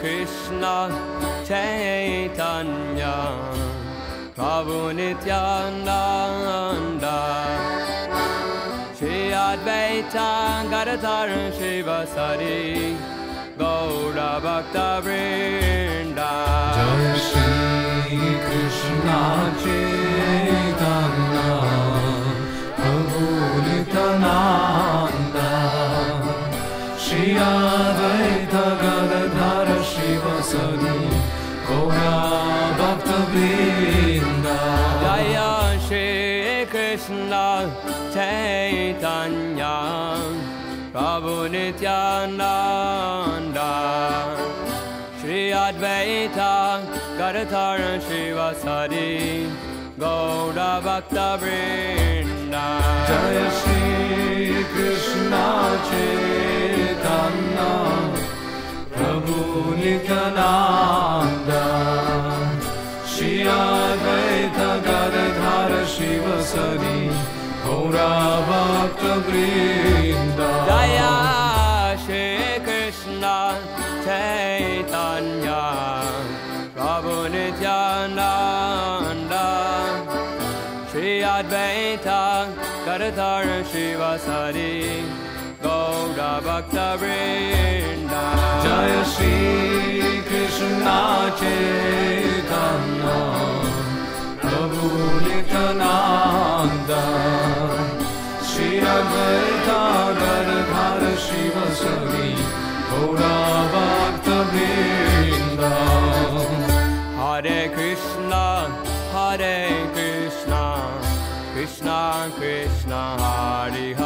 Krishna Chaitanya Prabhu Nityananda Shri Advaita Gadadhar Shivasari Gaura Bhakta Vrinda. Jai Shri Krishna Chaitanya Prabhu Nityananda Shri Advaita Gadadhara Gaura Bhakta Vrinda. Jaya Shri Krishna Chaitanya Prabhu Nityananda. Shri Advaita Gadadhar Shivasari Gaura Bhakta Vrinda. Jai Shri Krishna Chaitanya Prabhu Nityananda Shri Advaita Gadadhara Shiva Sadi Gaura Bhakta Vrinda Jaya Shri Gauda Bhakta Vrinda Jaya Sri Krishna Chaitanya Prabhu Nityananda Sri Advaita Gadadhar Shiva Sari Gauda Bhakta Vrinda Hare Krishna Hare Krishna Krishna Krishna Hare Hare